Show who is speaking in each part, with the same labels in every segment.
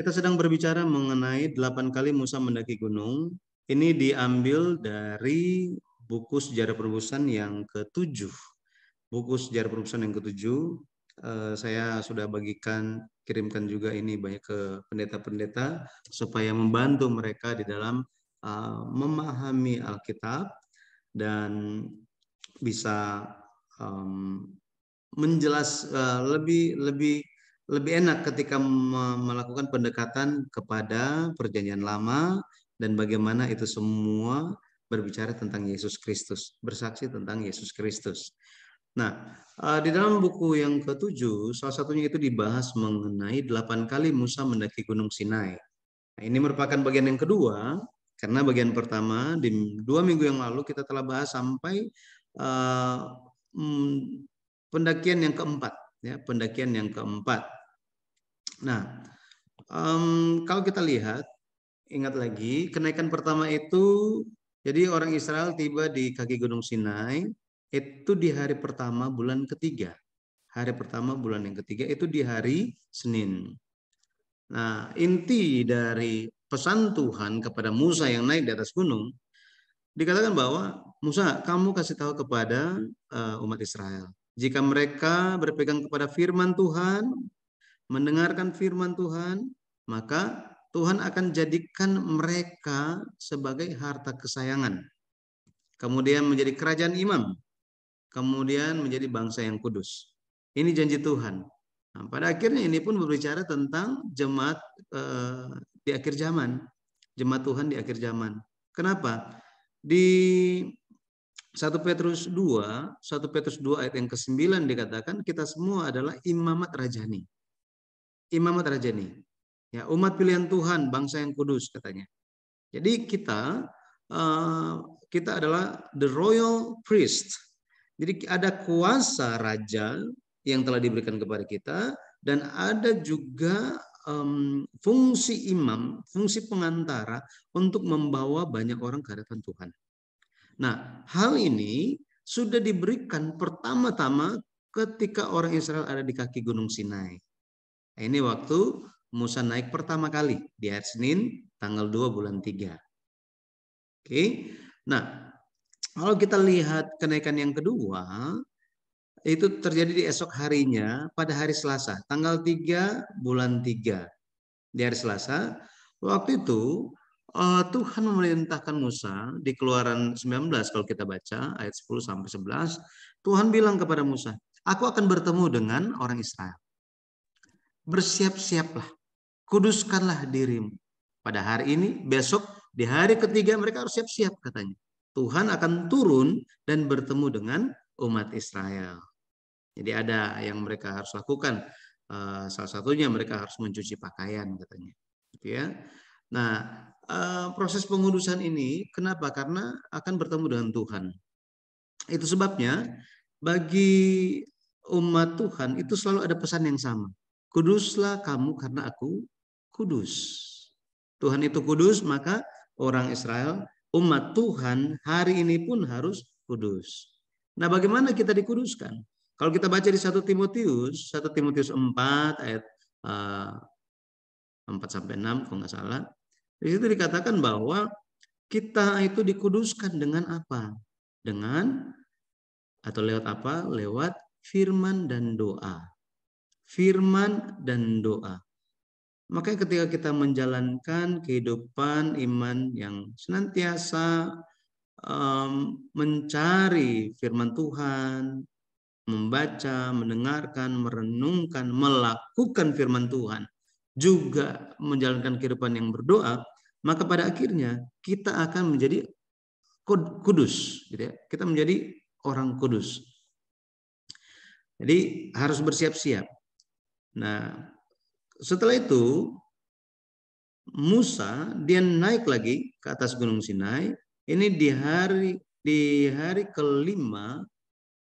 Speaker 1: Kita sedang berbicara mengenai delapan kali Musa mendaki gunung. Ini diambil dari buku sejarah perubusan yang ketujuh. Buku sejarah perubusan yang ketujuh. Eh, saya sudah bagikan, kirimkan juga ini banyak ke pendeta-pendeta supaya membantu mereka di dalam uh, memahami Alkitab dan bisa um, menjelas uh, lebih lebih lebih enak ketika melakukan pendekatan kepada perjanjian lama dan bagaimana itu semua berbicara tentang Yesus Kristus, bersaksi tentang Yesus Kristus. Nah, eh, di dalam buku yang ketujuh, salah satunya itu dibahas mengenai delapan kali Musa mendaki Gunung Sinai. Nah, ini merupakan bagian yang kedua, karena bagian pertama di dua minggu yang lalu kita telah bahas sampai uh, pendakian yang keempat, ya pendakian yang keempat. Nah, um, kalau kita lihat, ingat lagi, kenaikan pertama itu, jadi orang Israel tiba di kaki Gunung Sinai, itu di hari pertama bulan ketiga. Hari pertama bulan yang ketiga itu di hari Senin. Nah, inti dari pesan Tuhan kepada Musa yang naik di atas gunung, dikatakan bahwa Musa, kamu kasih tahu kepada uh, umat Israel, jika mereka berpegang kepada firman Tuhan, mendengarkan firman Tuhan, maka Tuhan akan jadikan mereka sebagai harta kesayangan. Kemudian menjadi kerajaan imam. Kemudian menjadi bangsa yang kudus. Ini janji Tuhan. Nah, pada akhirnya ini pun berbicara tentang jemaat eh, di akhir zaman. Jemaat Tuhan di akhir zaman. Kenapa? Di 1 Petrus 2, 1 Petrus 2 ayat yang ke-9 dikatakan kita semua adalah imamat rajani imamat rajani. Ya, umat pilihan Tuhan, bangsa yang kudus katanya. Jadi kita uh, kita adalah the royal priest. Jadi ada kuasa raja yang telah diberikan kepada kita dan ada juga um, fungsi imam, fungsi pengantara untuk membawa banyak orang ke hadapan Tuhan. Nah, hal ini sudah diberikan pertama-tama ketika orang Israel ada di kaki Gunung Sinai. Ini waktu Musa naik pertama kali di hari Senin tanggal 2 bulan 3. Oke. Nah, kalau kita lihat kenaikan yang kedua itu terjadi di esok harinya pada hari Selasa, tanggal 3 bulan 3. Di hari Selasa, waktu itu uh, Tuhan memerintahkan Musa di Keluaran 19 kalau kita baca ayat 10 sampai 11, Tuhan bilang kepada Musa, "Aku akan bertemu dengan orang Israel." Bersiap-siaplah, kuduskanlah dirimu. Pada hari ini, besok, di hari ketiga mereka harus siap-siap katanya. Tuhan akan turun dan bertemu dengan umat Israel. Jadi ada yang mereka harus lakukan. Eh, salah satunya mereka harus mencuci pakaian katanya. Gitu ya. Nah, eh, proses pengudusan ini kenapa? Karena akan bertemu dengan Tuhan. Itu sebabnya bagi umat Tuhan itu selalu ada pesan yang sama. Kuduslah kamu karena aku kudus. Tuhan itu kudus, maka orang Israel, umat Tuhan hari ini pun harus kudus. Nah, bagaimana kita dikuduskan? Kalau kita baca di 1 Timotius, 1 Timotius 4 ayat eh, 4 sampai 6 kalau nggak salah. Di situ dikatakan bahwa kita itu dikuduskan dengan apa? Dengan atau lewat apa? Lewat firman dan doa firman dan doa. Maka ketika kita menjalankan kehidupan iman yang senantiasa um, mencari firman Tuhan, membaca, mendengarkan, merenungkan, melakukan firman Tuhan, juga menjalankan kehidupan yang berdoa, maka pada akhirnya kita akan menjadi kudus, gitu ya. Kita menjadi orang kudus. Jadi harus bersiap-siap. Nah, setelah itu Musa dia naik lagi ke atas Gunung Sinai. Ini di hari di hari kelima,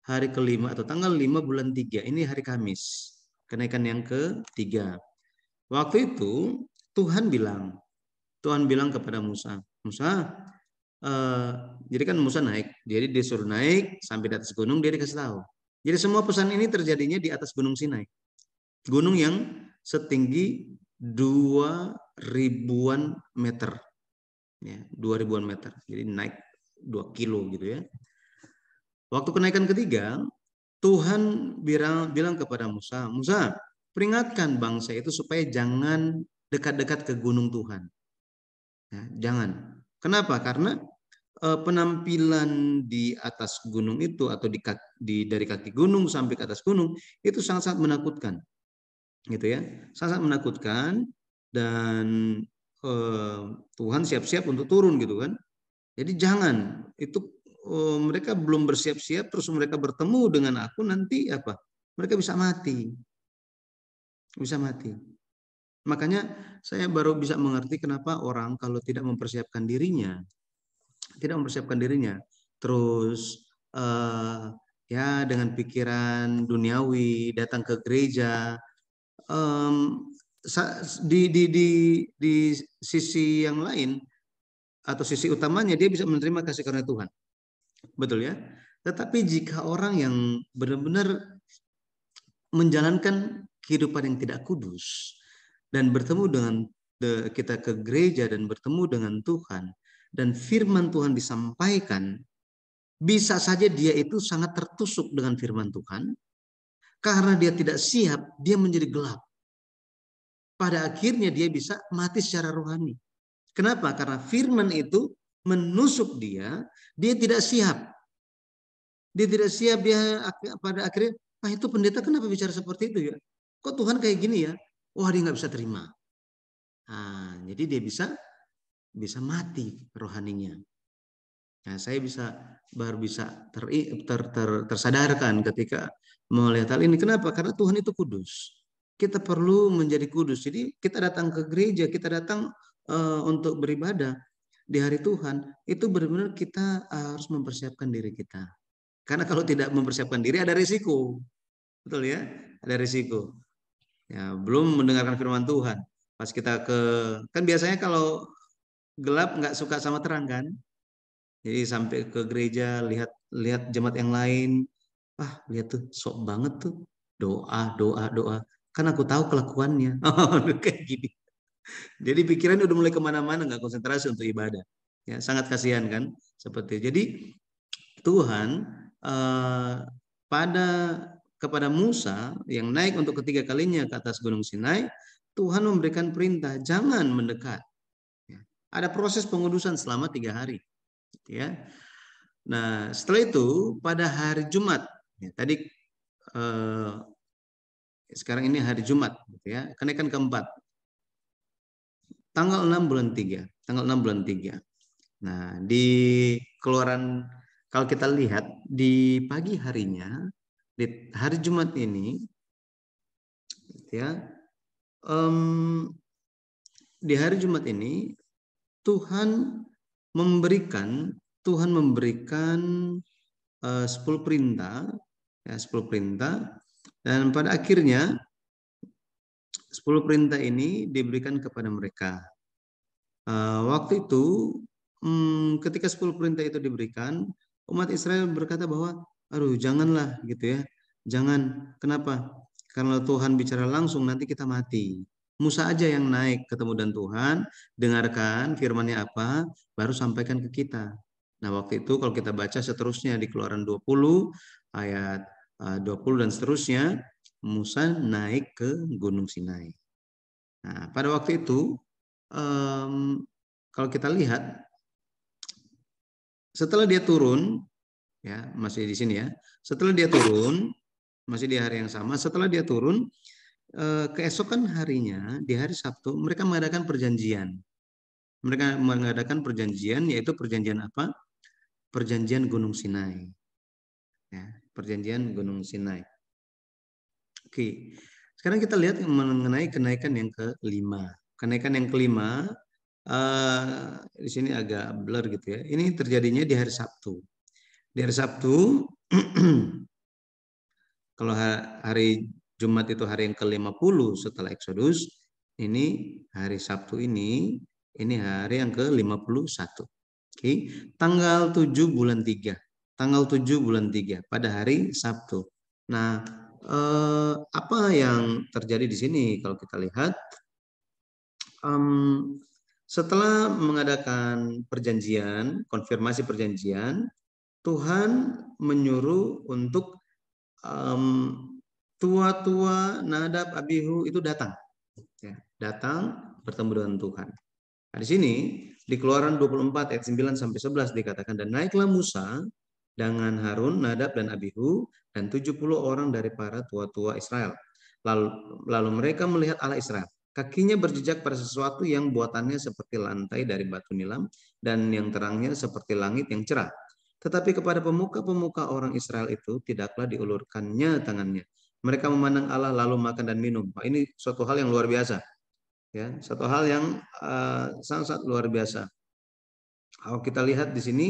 Speaker 1: hari kelima atau tanggal lima bulan tiga. Ini hari Kamis, kenaikan yang ketiga. Waktu itu Tuhan bilang, Tuhan bilang kepada Musa, Musa, uh, jadi kan Musa naik, jadi disuruh naik sampai di atas gunung, dia dikasih tahu. Jadi semua pesan ini terjadinya di atas Gunung Sinai gunung yang setinggi dua ribuan meter. Ya, dua ribuan meter. Jadi naik dua kilo gitu ya. Waktu kenaikan ketiga, Tuhan bilang, bilang kepada Musa, Musa, peringatkan bangsa itu supaya jangan dekat-dekat ke gunung Tuhan. Ya, jangan. Kenapa? Karena e, penampilan di atas gunung itu atau di, di dari kaki gunung sampai ke atas gunung itu sangat-sangat menakutkan gitu ya. Sangat menakutkan dan eh, Tuhan siap-siap untuk turun gitu kan. Jadi jangan itu eh, mereka belum bersiap-siap terus mereka bertemu dengan aku nanti apa? Mereka bisa mati. Bisa mati. Makanya saya baru bisa mengerti kenapa orang kalau tidak mempersiapkan dirinya tidak mempersiapkan dirinya terus eh, ya dengan pikiran duniawi datang ke gereja um, di, di, di, di sisi yang lain atau sisi utamanya dia bisa menerima kasih karunia Tuhan. Betul ya? Tetapi jika orang yang benar-benar menjalankan kehidupan yang tidak kudus dan bertemu dengan kita ke gereja dan bertemu dengan Tuhan dan firman Tuhan disampaikan, bisa saja dia itu sangat tertusuk dengan firman Tuhan, karena dia tidak siap, dia menjadi gelap. Pada akhirnya dia bisa mati secara rohani. Kenapa? Karena firman itu menusuk dia, dia tidak siap. Dia tidak siap, dia pada akhirnya, ah itu pendeta kenapa bicara seperti itu ya? Kok Tuhan kayak gini ya? Wah dia nggak bisa terima. Nah, jadi dia bisa bisa mati rohaninya. Nah, saya bisa baru bisa ter, ter, ter, tersadarkan ketika melihat hal ini. Kenapa? Karena Tuhan itu kudus. Kita perlu menjadi kudus. Jadi kita datang ke gereja, kita datang uh, untuk beribadah di hari Tuhan, itu benar-benar kita harus mempersiapkan diri kita. Karena kalau tidak mempersiapkan diri ada risiko. Betul ya? Ada risiko. Ya, belum mendengarkan firman Tuhan. Pas kita ke kan biasanya kalau gelap nggak suka sama terang kan? Jadi sampai ke gereja lihat lihat jemaat yang lain. Ah lihat tuh sok banget tuh. Doa doa doa. Kan aku tahu kelakuannya. Kayak gini. Jadi pikirannya udah mulai ke mana-mana nggak konsentrasi untuk ibadah. Ya sangat kasihan kan? Seperti jadi Tuhan eh, pada kepada Musa yang naik untuk ketiga kalinya ke atas Gunung Sinai Tuhan memberikan perintah jangan mendekat. Ya. ada proses pengudusan selama tiga hari ya Nah, setelah itu pada hari Jumat Ya, tadi eh, sekarang ini hari Jumat, gitu ya, kenaikan keempat. Tanggal 6 bulan 3, tanggal 6 bulan 3. Nah, di keluaran kalau kita lihat di pagi harinya, di hari Jumat ini, gitu ya, um, di hari Jumat ini Tuhan memberikan Tuhan memberikan uh, 10 perintah ya 10 perintah dan pada akhirnya 10 perintah ini diberikan kepada mereka. Uh, waktu itu um, ketika 10 perintah itu diberikan, umat Israel berkata bahwa aduh janganlah gitu ya. Jangan. Kenapa? Karena Tuhan bicara langsung nanti kita mati. Musa aja yang naik ketemu dan Tuhan, dengarkan firmannya apa, baru sampaikan ke kita. Nah, waktu itu kalau kita baca seterusnya di Keluaran 20 ayat 20 eh, dan seterusnya, Musa naik ke Gunung Sinai. Nah, pada waktu itu, um, kalau kita lihat, setelah dia turun, ya masih di sini ya, setelah dia turun, masih di hari yang sama, setelah dia turun, keesokan harinya, di hari Sabtu, mereka mengadakan perjanjian. Mereka mengadakan perjanjian, yaitu perjanjian apa? Perjanjian Gunung Sinai. Ya, perjanjian Gunung Sinai. Oke, sekarang kita lihat mengenai kenaikan yang kelima. Kenaikan yang kelima uh, di sini agak blur gitu ya. Ini terjadinya di hari Sabtu. Di hari Sabtu, kalau hari Jumat itu hari yang ke-50 setelah Exodus, ini hari Sabtu ini, ini hari yang ke-51. Oke, tanggal 7 bulan 3 tanggal 7 bulan 3 pada hari Sabtu. Nah, eh, apa yang terjadi di sini kalau kita lihat um, setelah mengadakan perjanjian, konfirmasi perjanjian, Tuhan menyuruh untuk um, tua-tua Nadab Abihu itu datang. Ya, datang bertemu dengan Tuhan. Nah, di sini di Keluaran 24 ayat 9 sampai 11 dikatakan dan naiklah Musa dengan Harun, Nadab dan Abihu dan 70 orang dari para tua-tua Israel. Lalu, lalu mereka melihat Allah Israel Kakinya berjejak pada sesuatu yang buatannya seperti lantai dari batu nilam dan yang terangnya seperti langit yang cerah. Tetapi kepada pemuka-pemuka orang Israel itu tidaklah diulurkannya tangannya. Mereka memandang Allah lalu makan dan minum. Nah, ini suatu hal yang luar biasa. Ya, satu hal yang uh, sangat-sangat luar biasa. Kalau kita lihat di sini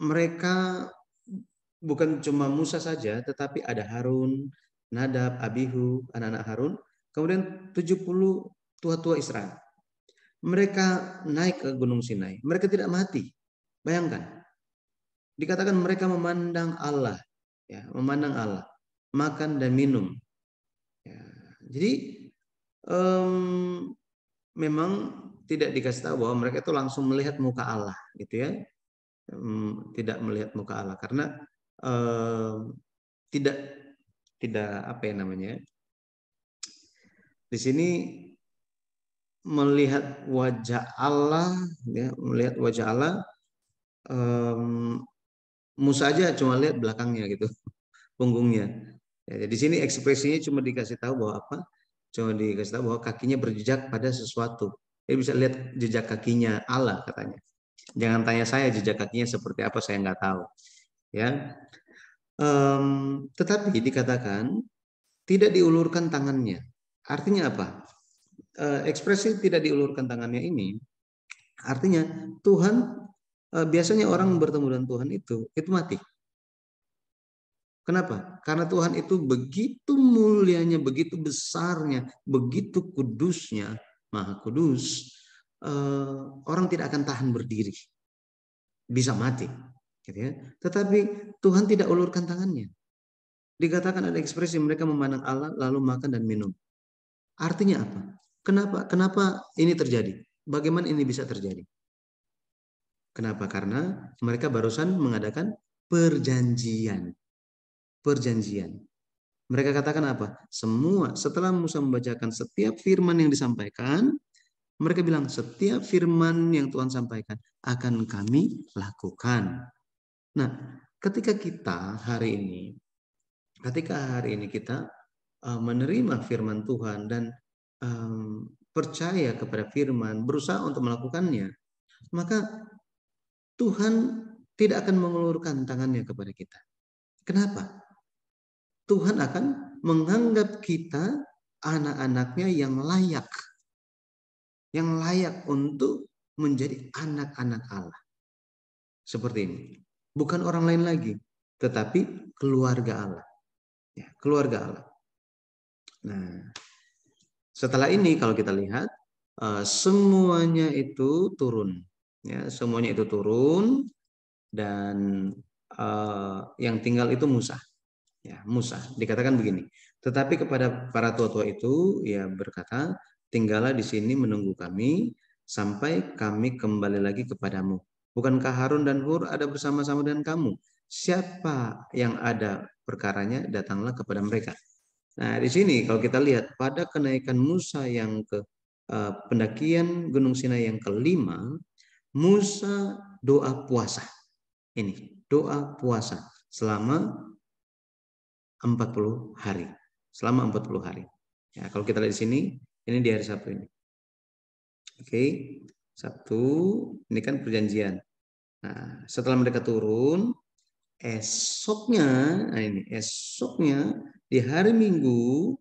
Speaker 1: mereka bukan cuma Musa saja, tetapi ada Harun, Nadab, Abihu, anak-anak Harun, Kemudian 70 tua-tua Israel. Mereka naik ke Gunung Sinai. Mereka tidak mati. Bayangkan. Dikatakan mereka memandang Allah. ya Memandang Allah. Makan dan minum. Ya, jadi um, memang tidak dikasih tahu bahwa mereka itu langsung melihat muka Allah. gitu ya um, Tidak melihat muka Allah. Karena um, tidak tidak apa ya namanya di sini melihat wajah Allah, ya, melihat wajah Allah, um, Musa aja cuma lihat belakangnya gitu, punggungnya. Ya, di sini ekspresinya cuma dikasih tahu bahwa apa? Cuma dikasih tahu bahwa kakinya berjejak pada sesuatu. Dia bisa lihat jejak kakinya Allah katanya. Jangan tanya saya jejak kakinya seperti apa, saya nggak tahu. Ya, um, tetapi dikatakan tidak diulurkan tangannya. Artinya apa? Eh, ekspresi tidak diulurkan tangannya ini artinya Tuhan eh, biasanya orang bertemu dengan Tuhan itu itu mati. Kenapa? Karena Tuhan itu begitu mulianya, begitu besarnya, begitu kudusnya, maha kudus. Eh, orang tidak akan tahan berdiri, bisa mati. Gitu ya. Tetapi Tuhan tidak ulurkan tangannya. Dikatakan ada ekspresi mereka memandang Allah lalu makan dan minum. Artinya apa? Kenapa? Kenapa ini terjadi? Bagaimana ini bisa terjadi? Kenapa? Karena mereka barusan mengadakan perjanjian. Perjanjian. Mereka katakan apa? Semua setelah Musa membacakan setiap firman yang disampaikan, mereka bilang setiap firman yang Tuhan sampaikan akan kami lakukan. Nah, ketika kita hari ini, ketika hari ini kita uh, menerima firman Tuhan dan um, percaya kepada firman, berusaha untuk melakukannya, maka Tuhan tidak akan mengulurkan tangannya kepada kita. Kenapa? Tuhan akan menganggap kita anak-anaknya yang layak. Yang layak untuk menjadi anak-anak Allah. Seperti ini. Bukan orang lain lagi. Tetapi keluarga Allah. Ya, keluarga Allah. Nah, setelah ini kalau kita lihat uh, semuanya itu turun, ya semuanya itu turun dan uh, yang tinggal itu Musa, ya Musa. Dikatakan begini. Tetapi kepada para tua-tua itu ya berkata, tinggallah di sini menunggu kami sampai kami kembali lagi kepadamu. Bukankah Harun dan Hur ada bersama-sama dengan kamu? Siapa yang ada perkaranya, datanglah kepada mereka. Nah, di sini kalau kita lihat pada kenaikan Musa yang ke uh, pendakian Gunung Sinai yang kelima, Musa doa puasa. Ini, doa puasa selama 40 hari. Selama 40 hari. Ya, kalau kita lihat di sini, ini di hari Sabtu ini. Oke, Sabtu, ini kan perjanjian. Nah, setelah mereka turun, esoknya, nah ini esoknya di hari Minggu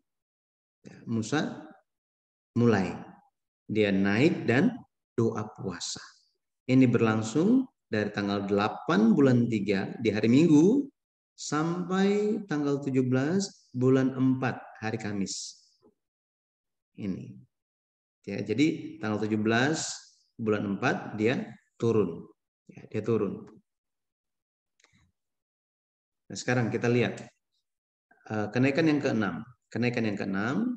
Speaker 1: ya, Musa mulai dia naik dan doa puasa. Ini berlangsung dari tanggal 8 bulan 3 di hari Minggu sampai tanggal 17 bulan 4 hari Kamis. Ini. Ya, jadi tanggal 17 bulan 4 dia turun. Ya, dia turun. Nah, sekarang kita lihat Eh, kenaikan yang keenam. Kenaikan yang keenam.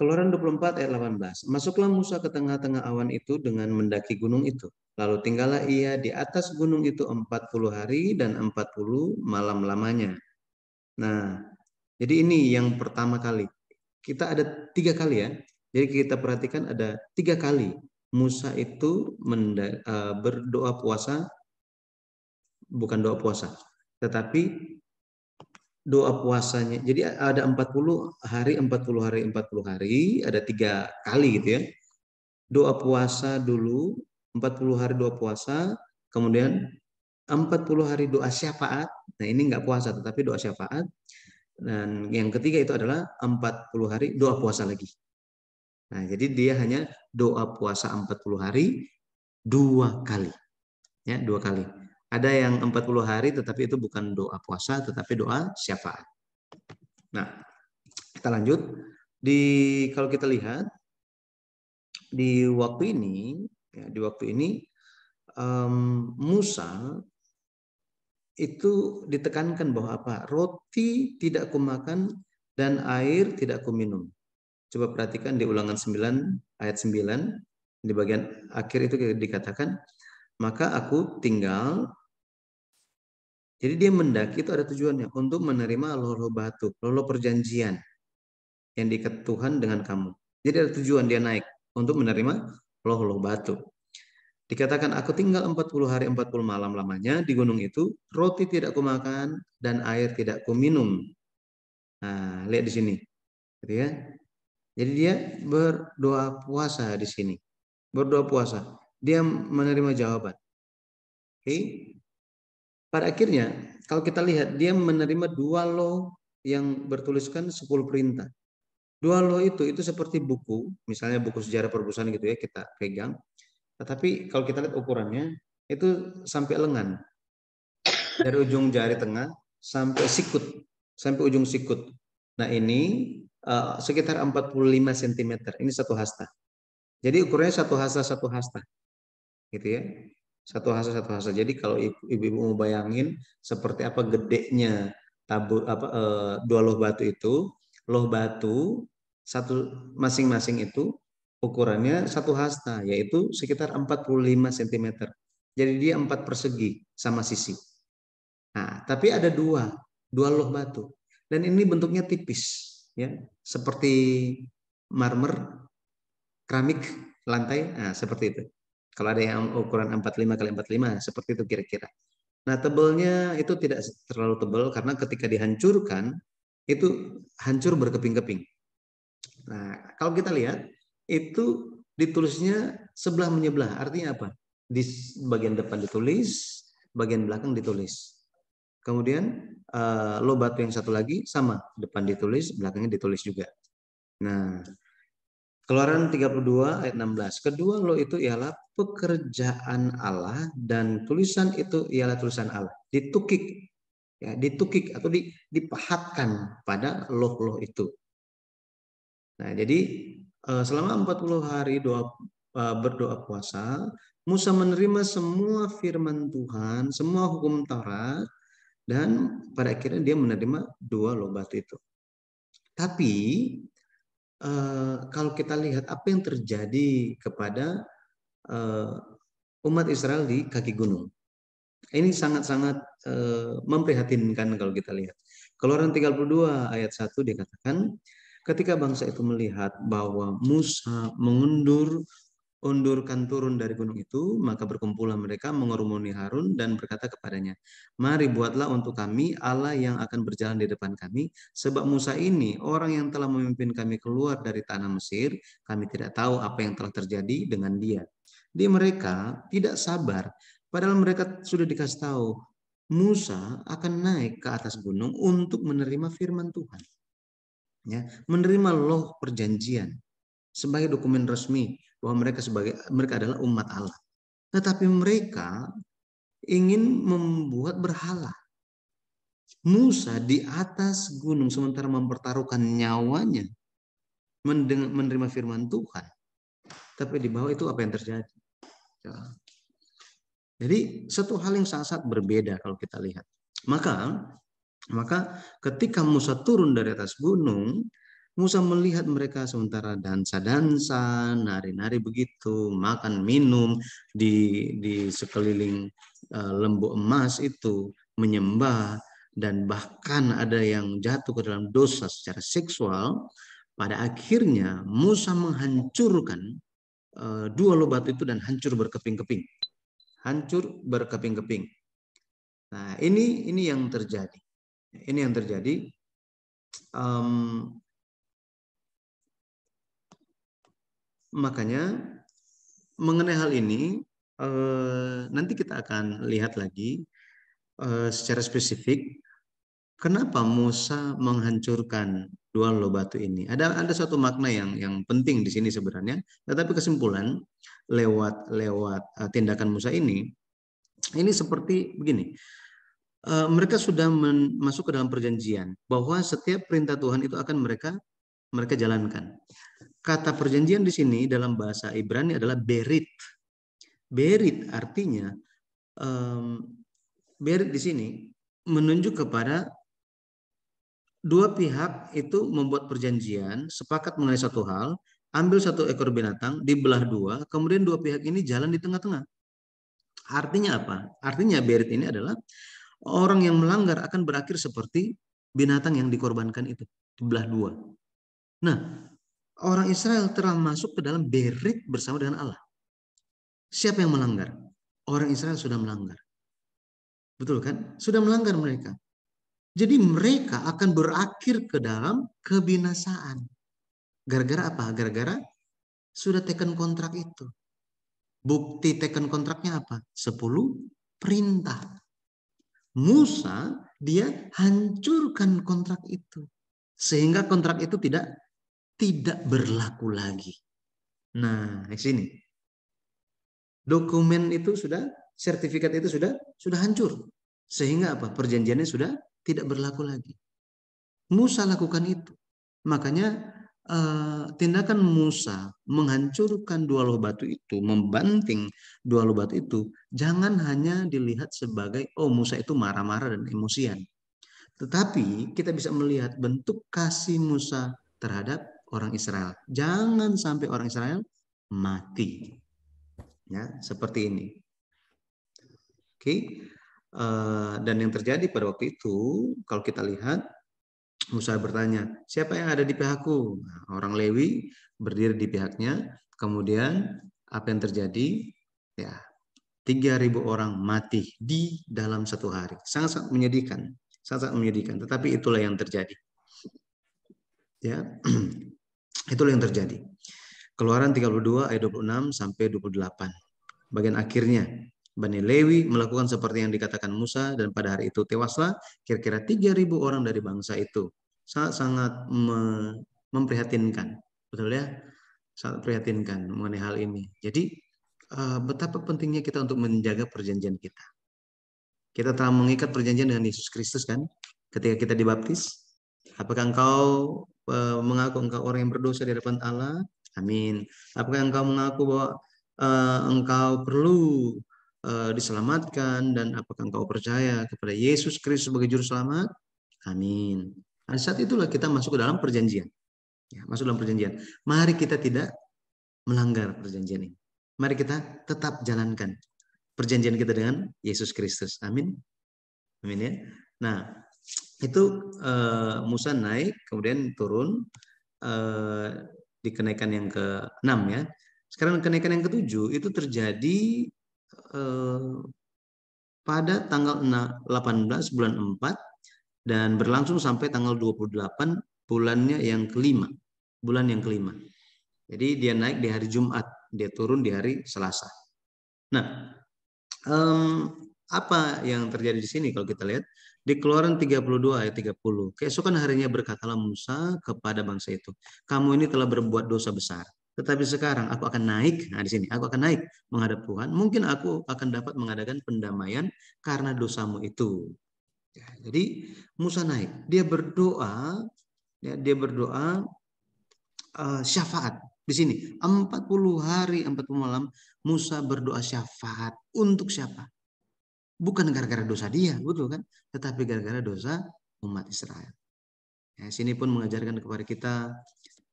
Speaker 1: Keluaran 24 ayat 18. Masuklah Musa ke tengah-tengah awan itu dengan mendaki gunung itu. Lalu tinggallah ia di atas gunung itu 40 hari dan 40 malam lamanya. Nah, jadi ini yang pertama kali. Kita ada tiga kali ya. Jadi kita perhatikan ada tiga kali Musa itu uh, berdoa puasa, bukan doa puasa, tetapi doa puasanya. Jadi ada 40 hari, 40 hari, 40 hari, ada tiga kali gitu ya. Doa puasa dulu, 40 hari doa puasa, kemudian 40 hari doa syafaat. Nah ini nggak puasa, tetapi doa syafaat. Dan yang ketiga itu adalah 40 hari doa puasa lagi. Nah jadi dia hanya doa puasa 40 hari dua kali. Ya, dua kali. Ada yang 40 hari tetapi itu bukan doa puasa tetapi doa syafaat. Nah, kita lanjut. Di kalau kita lihat di waktu ini ya, di waktu ini um, Musa itu ditekankan bahwa apa? Roti tidak kumakan dan air tidak kuminum. Coba perhatikan di ulangan 9 ayat 9 di bagian akhir itu dikatakan maka aku tinggal jadi dia mendaki itu ada tujuannya untuk menerima loh batu, loh perjanjian yang diikat Tuhan dengan kamu. Jadi ada tujuan dia naik untuk menerima loh batu. Dikatakan aku tinggal 40 hari 40 malam lamanya di gunung itu, roti tidak kumakan dan air tidak kuminum. Nah, lihat di sini. Gitu ya. Jadi dia berdoa puasa di sini. Berdoa puasa. Dia menerima jawaban. Oke. Okay? Pada akhirnya, kalau kita lihat, dia menerima dua loh yang bertuliskan 10 perintah. Dua loh itu, itu seperti buku, misalnya buku sejarah perusahaan gitu ya, kita pegang. Tetapi kalau kita lihat ukurannya, itu sampai lengan. Dari ujung jari tengah sampai sikut, sampai ujung sikut. Nah ini uh, sekitar 45 cm. Ini satu hasta. Jadi ukurannya satu hasta satu hasta. Gitu ya. Satu hasta satu hasta. Jadi kalau ibu-ibu mau bayangin seperti apa gedenya tabur apa e, dua loh batu itu, loh batu satu masing-masing itu ukurannya satu hasta yaitu sekitar 45 cm. Jadi dia empat persegi sama sisi. Nah, tapi ada dua, dua loh batu. Dan ini bentuknya tipis, ya, seperti marmer, keramik, lantai, nah, seperti itu. Kalau ada yang ukuran 45 kali 45 seperti itu kira-kira. Nah, tebalnya itu tidak terlalu tebal karena ketika dihancurkan itu hancur berkeping-keping. Nah, kalau kita lihat itu ditulisnya sebelah menyebelah. Artinya apa? Di bagian depan ditulis, bagian belakang ditulis. Kemudian uh, lo batu yang satu lagi sama, depan ditulis, belakangnya ditulis juga. Nah, Keluaran 32 ayat 16. Kedua lo itu ialah pekerjaan Allah dan tulisan itu ialah tulisan Allah. Ditukik ya, ditukik atau dipahatkan pada loh-loh itu. Nah, jadi eh, selama 40 hari doa eh, berdoa puasa, Musa menerima semua firman Tuhan, semua hukum Taurat dan pada akhirnya dia menerima dua loh batu itu. Tapi kalau kita lihat apa yang terjadi kepada uh, umat Israel di kaki gunung. Ini sangat-sangat uh, memprihatinkan kalau kita lihat. Keluaran 32 ayat 1 dikatakan, ketika bangsa itu melihat bahwa Musa mengundur undurkan turun dari gunung itu, maka berkumpullah mereka mengorumuni Harun dan berkata kepadanya, Mari buatlah untuk kami Allah yang akan berjalan di depan kami, sebab Musa ini orang yang telah memimpin kami keluar dari tanah Mesir, kami tidak tahu apa yang telah terjadi dengan dia. Di mereka tidak sabar, padahal mereka sudah dikasih tahu, Musa akan naik ke atas gunung untuk menerima firman Tuhan. Ya, menerima loh perjanjian sebagai dokumen resmi bahwa mereka sebagai mereka adalah umat Allah. Tetapi mereka ingin membuat berhala. Musa di atas gunung sementara mempertaruhkan nyawanya menerima firman Tuhan. Tapi di bawah itu apa yang terjadi? Ya. Jadi satu hal yang sangat-sangat berbeda kalau kita lihat. Maka maka ketika Musa turun dari atas gunung, Musa melihat mereka sementara dansa-dansa, nari-nari begitu, makan minum di di sekeliling uh, lembu emas itu, menyembah dan bahkan ada yang jatuh ke dalam dosa secara seksual. Pada akhirnya Musa menghancurkan uh, dua loh batu itu dan hancur berkeping-keping. Hancur berkeping-keping. Nah, ini ini yang terjadi. Ini yang terjadi. Um, Makanya mengenai hal ini eh, nanti kita akan lihat lagi eh, secara spesifik kenapa Musa menghancurkan dua loh batu ini. Ada ada satu makna yang yang penting di sini sebenarnya. Tetapi kesimpulan lewat lewat uh, tindakan Musa ini ini seperti begini. Mereka sudah masuk ke dalam perjanjian bahwa setiap perintah Tuhan itu akan mereka mereka jalankan. Kata perjanjian di sini dalam bahasa Ibrani adalah berit. Berit artinya um, berit di sini menunjuk kepada dua pihak itu membuat perjanjian, sepakat mengenai satu hal, ambil satu ekor binatang, dibelah dua, kemudian dua pihak ini jalan di tengah-tengah. Artinya apa? Artinya berit ini adalah orang yang melanggar akan berakhir seperti binatang yang dikorbankan itu, dibelah dua. Nah, orang Israel telah masuk ke dalam berit bersama dengan Allah. Siapa yang melanggar? Orang Israel sudah melanggar. Betul kan? Sudah melanggar mereka. Jadi mereka akan berakhir ke dalam kebinasaan. Gara-gara apa? Gara-gara sudah teken kontrak itu. Bukti teken kontraknya apa? Sepuluh perintah. Musa dia hancurkan kontrak itu. Sehingga kontrak itu tidak tidak berlaku lagi. Nah, di sini. Dokumen itu sudah, sertifikat itu sudah sudah hancur. Sehingga apa? Perjanjiannya sudah tidak berlaku lagi. Musa lakukan itu. Makanya uh, tindakan Musa menghancurkan dua loh batu itu, membanting dua loh batu itu, jangan hanya dilihat sebagai oh Musa itu marah-marah dan emosian. Tetapi kita bisa melihat bentuk kasih Musa terhadap orang Israel. Jangan sampai orang Israel mati. Ya, seperti ini. Oke. Uh, dan yang terjadi pada waktu itu, kalau kita lihat, Musa bertanya, siapa yang ada di pihakku? Nah, orang Lewi berdiri di pihaknya. Kemudian apa yang terjadi? Ya, 3.000 orang mati di dalam satu hari. Sangat-sangat menyedihkan. Sangat-sangat menyedihkan. Tetapi itulah yang terjadi. Ya, Itulah yang terjadi. Keluaran 32 ayat 26 sampai 28. Bagian akhirnya Bani Lewi melakukan seperti yang dikatakan Musa dan pada hari itu tewaslah kira-kira 3000 orang dari bangsa itu. Sangat-sangat memprihatinkan. Betul ya? Sangat prihatinkan mengenai hal ini. Jadi eh, betapa pentingnya kita untuk menjaga perjanjian kita. Kita telah mengikat perjanjian dengan Yesus Kristus kan? Ketika kita dibaptis, Apakah engkau mengaku engkau orang yang berdosa di hadapan Allah? Amin. Apakah engkau mengaku bahwa uh, engkau perlu uh, diselamatkan dan apakah engkau percaya kepada Yesus Kristus sebagai juru selamat? Amin. Nah, saat itulah kita masuk ke dalam perjanjian. Ya, masuk dalam perjanjian. Mari kita tidak melanggar perjanjian ini. Mari kita tetap jalankan perjanjian kita dengan Yesus Kristus. Amin. Amin ya. Nah, itu uh, Musa naik kemudian turun uh, di kenaikan yang ke-6 ya. Sekarang kenaikan yang ke-7 itu terjadi uh, pada tanggal 18 bulan 4 dan berlangsung sampai tanggal 28 bulannya yang kelima. Bulan yang kelima. Jadi dia naik di hari Jumat, dia turun di hari Selasa. Nah, um, apa yang terjadi di sini kalau kita lihat? Di Keluaran 32 ayat 30. Keesokan harinya berkatalah Musa kepada bangsa itu, "Kamu ini telah berbuat dosa besar. Tetapi sekarang aku akan naik, nah di sini, aku akan naik menghadap Tuhan. Mungkin aku akan dapat mengadakan pendamaian karena dosamu itu." Ya, jadi Musa naik, dia berdoa, ya, dia berdoa uh, syafaat di sini 40 hari 40 malam Musa berdoa syafaat untuk siapa? Bukan gara-gara dosa dia, betul kan? Tetapi gara-gara dosa umat Israel. Ya, sini pun mengajarkan kepada kita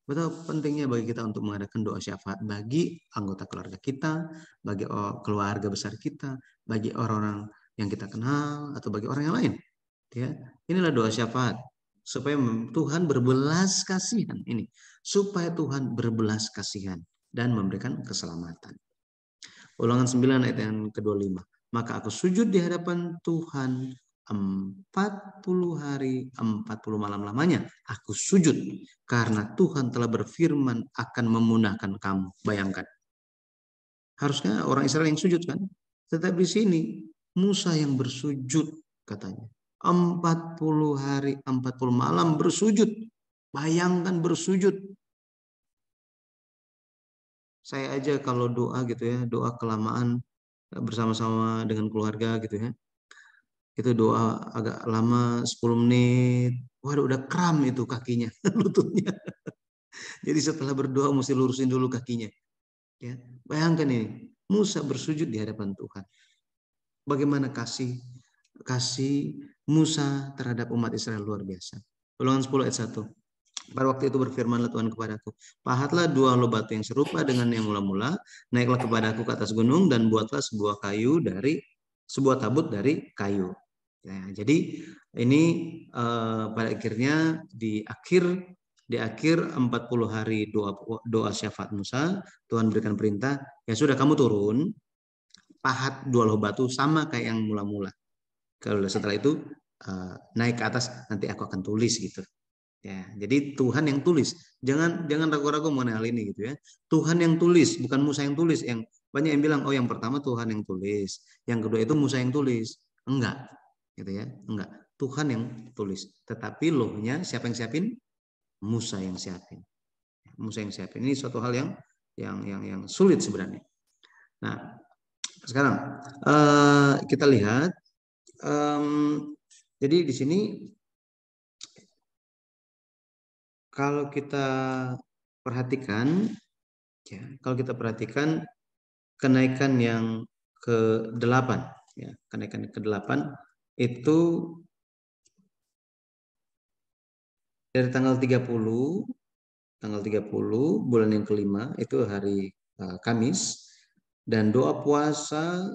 Speaker 1: betapa pentingnya bagi kita untuk mengadakan doa syafaat bagi anggota keluarga kita, bagi keluarga besar kita, bagi orang-orang yang kita kenal atau bagi orang yang lain. Ya, inilah doa syafaat supaya Tuhan berbelas kasihan ini, supaya Tuhan berbelas kasihan dan memberikan keselamatan. Ulangan 9 ayat yang ke-25. Maka aku sujud di hadapan Tuhan 40 hari, 40 malam lamanya aku sujud karena Tuhan telah berfirman akan memudahkan kamu. Bayangkan. Harusnya orang Israel yang sujud kan? Tetapi di sini Musa yang bersujud katanya. 40 hari, 40 malam bersujud. Bayangkan bersujud. Saya aja kalau doa gitu ya, doa kelamaan bersama-sama dengan keluarga gitu ya. Itu doa agak lama 10 menit. Waduh udah kram itu kakinya lututnya. Jadi setelah berdoa mesti lurusin dulu kakinya. Ya bayangkan ini Musa bersujud di hadapan Tuhan. Bagaimana kasih kasih Musa terhadap umat Israel luar biasa. Ulangan 10 ayat 1 pada waktu itu berfirmanlah Tuhan kepadaku, pahatlah dua lo batu yang serupa dengan yang mula-mula, naiklah kepadaku ke atas gunung dan buatlah sebuah kayu dari sebuah tabut dari kayu. Ya, jadi ini uh, pada akhirnya di akhir di akhir 40 hari doa doa syafaat Musa, Tuhan berikan perintah, ya sudah kamu turun, pahat dua loh batu sama kayak yang mula-mula. Kalau setelah itu uh, naik ke atas nanti aku akan tulis gitu. Ya, jadi Tuhan yang tulis. Jangan jangan ragu-ragu mengenai hal ini gitu ya. Tuhan yang tulis, bukan Musa yang tulis. Yang banyak yang bilang, oh yang pertama Tuhan yang tulis, yang kedua itu Musa yang tulis. Enggak gitu ya enggak Tuhan yang tulis tetapi lohnya siapa yang siapin Musa yang siapin Musa yang siapin ini suatu hal yang yang yang yang sulit sebenarnya nah sekarang uh, kita lihat um, jadi di sini kalau kita perhatikan ya kalau kita perhatikan kenaikan yang ke delapan ya kenaikan ke delapan itu dari tanggal 30 tanggal 30 bulan yang kelima itu hari uh, Kamis dan doa puasa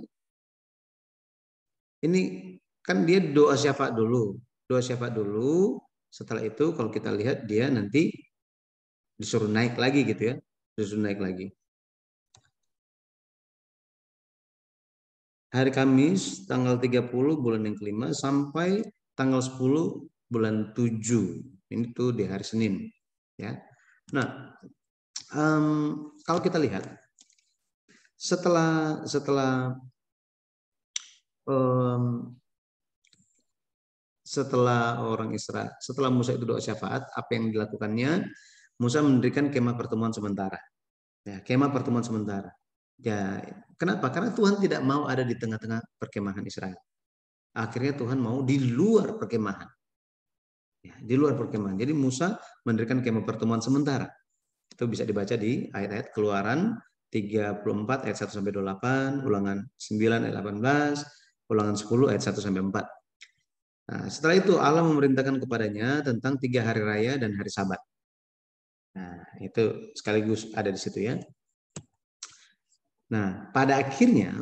Speaker 1: ini kan dia doa syafaat dulu doa syafaat dulu setelah itu kalau kita lihat dia nanti disuruh naik lagi gitu ya disuruh naik lagi hari Kamis tanggal 30 bulan yang kelima sampai tanggal 10 bulan 7. Ini tuh di hari Senin. Ya. Nah, um, kalau kita lihat setelah setelah um, setelah orang Israel, setelah Musa itu doa syafaat, apa yang dilakukannya? Musa mendirikan kemah pertemuan sementara. Ya, kemah pertemuan sementara. Ya, kenapa? Karena Tuhan tidak mau ada di tengah-tengah perkemahan Israel. Akhirnya Tuhan mau di luar perkemahan. Ya, di luar perkemahan. Jadi Musa mendirikan kemah pertemuan sementara. Itu bisa dibaca di ayat-ayat Keluaran 34 ayat 1 sampai 28, Ulangan 9 ayat 18, Ulangan 10 ayat 1 sampai 4. Nah, setelah itu Allah memerintahkan kepadanya tentang tiga hari raya dan hari Sabat. Nah, itu sekaligus ada di situ ya. Nah, pada akhirnya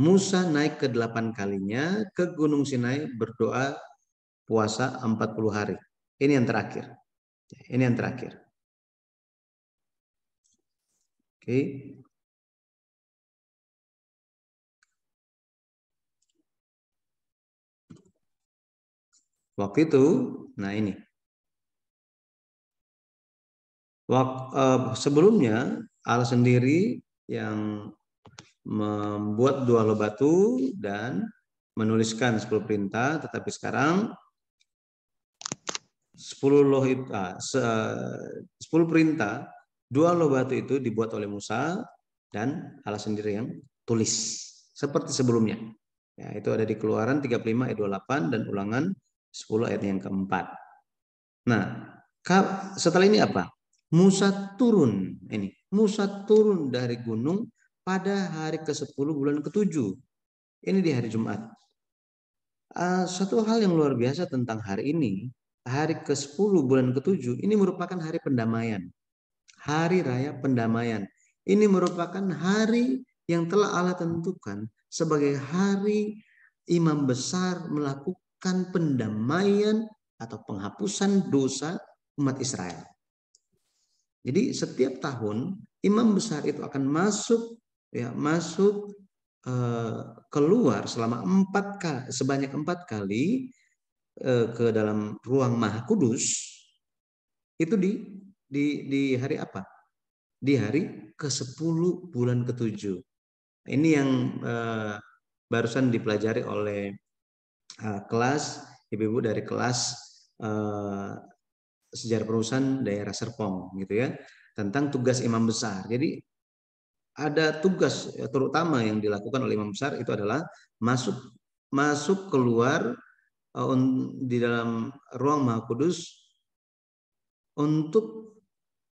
Speaker 1: Musa naik ke delapan kalinya ke Gunung Sinai berdoa puasa 40 hari. Ini yang terakhir. Ini yang terakhir. Oke. Waktu itu, nah ini. Waktu, uh, sebelumnya Allah sendiri yang membuat dua batu dan menuliskan 10 perintah, tetapi sekarang 10 loh itu, ah, 10 perintah, dua loh batu itu dibuat oleh Musa dan Allah sendiri yang tulis seperti sebelumnya. Ya, itu ada di Keluaran 35 ayat 28 dan Ulangan 10 ayat yang keempat. Nah, setelah ini apa? Musa turun ini Musa turun dari gunung pada hari ke-10 bulan ke-7. Ini di hari Jumat. Uh, satu hal yang luar biasa tentang hari ini, hari ke-10 bulan ke-7 ini merupakan hari pendamaian. Hari raya pendamaian. Ini merupakan hari yang telah Allah tentukan sebagai hari imam besar melakukan pendamaian atau penghapusan dosa umat Israel. Jadi setiap tahun imam besar itu akan masuk ya masuk uh, keluar selama empat kali sebanyak empat kali uh, ke dalam ruang maha kudus itu di di di hari apa? Di hari ke-10 bulan ke-7. Ini yang uh, barusan dipelajari oleh uh, kelas ibu-ibu dari kelas uh, sejarah perusahaan daerah Serpong gitu ya tentang tugas imam besar. Jadi ada tugas ya, terutama yang dilakukan oleh imam besar itu adalah masuk masuk keluar uh, di dalam ruang Maha Kudus untuk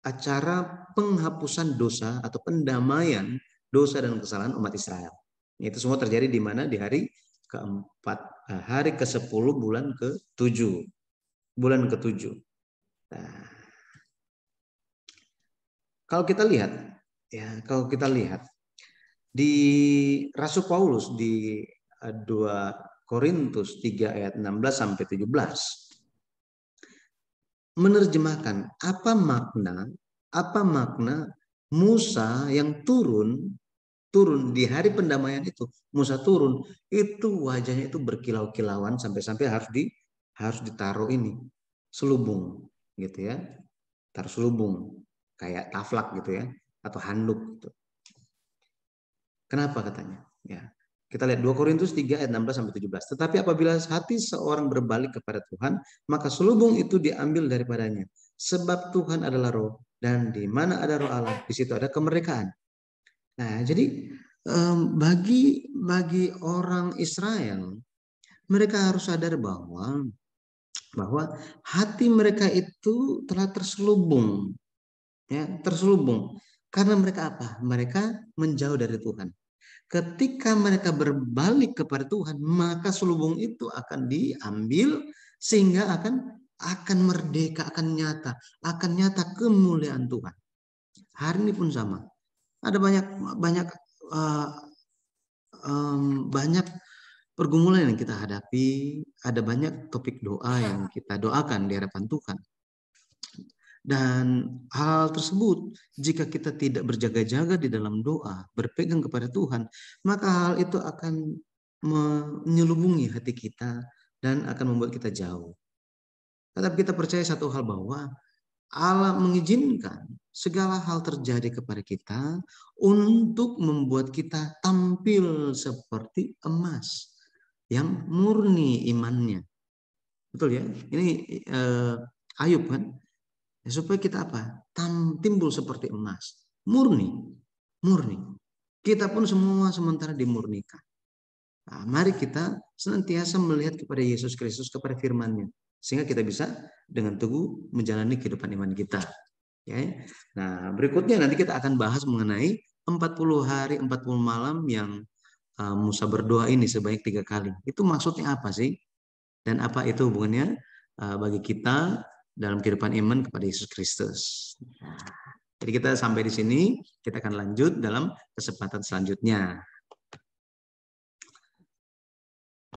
Speaker 1: acara penghapusan dosa atau pendamaian dosa dan kesalahan umat Israel. Itu semua terjadi di mana? Di hari keempat, eh, hari ke sepuluh bulan ke tujuh, bulan ke tujuh. Nah, kalau kita lihat, ya kalau kita lihat di Rasul Paulus di 2 eh, Korintus 3 ayat 16 sampai 17 menerjemahkan apa makna apa makna Musa yang turun turun di hari pendamaian itu Musa turun itu wajahnya itu berkilau-kilauan sampai-sampai harus di harus ditaruh ini selubung gitu ya taruh selubung kayak taflak gitu ya atau handuk gitu. Kenapa katanya? Ya. Kita lihat 2 Korintus 3 ayat 16 sampai 17. Tetapi apabila hati seorang berbalik kepada Tuhan, maka selubung itu diambil daripadanya. Sebab Tuhan adalah roh dan di mana ada roh Allah, di situ ada kemerdekaan. Nah, jadi bagi bagi orang Israel mereka harus sadar bahwa bahwa hati mereka itu telah terselubung ya terselubung. Karena mereka apa? Mereka menjauh dari Tuhan. Ketika mereka berbalik kepada Tuhan maka selubung itu akan diambil sehingga akan akan merdeka akan nyata akan nyata kemuliaan Tuhan. Hari ini pun sama ada banyak banyak uh, um, banyak pergumulan yang kita hadapi, ada banyak topik doa yang kita doakan di hadapan Tuhan. Dan hal tersebut, jika kita tidak berjaga-jaga di dalam doa, berpegang kepada Tuhan, maka hal itu akan menyelubungi hati kita dan akan membuat kita jauh. Tetapi kita percaya satu hal bahwa Allah mengizinkan segala hal terjadi kepada kita untuk membuat kita tampil seperti emas yang murni imannya. Betul ya? Ini eh, Ayub kan? Ya, supaya kita apa? Tam, timbul seperti emas. Murni. Murni. Kita pun semua sementara dimurnikan. Nah, mari kita senantiasa melihat kepada Yesus Kristus, kepada firman-Nya. Sehingga kita bisa dengan teguh menjalani kehidupan iman kita. Ya. Nah, berikutnya nanti kita akan bahas mengenai 40 hari 40 malam yang uh, Musa berdoa ini sebanyak tiga kali. Itu maksudnya apa sih? Dan apa itu hubungannya uh, bagi kita dalam kehidupan iman kepada Yesus Kristus? Jadi kita sampai di sini, kita akan lanjut dalam kesempatan selanjutnya.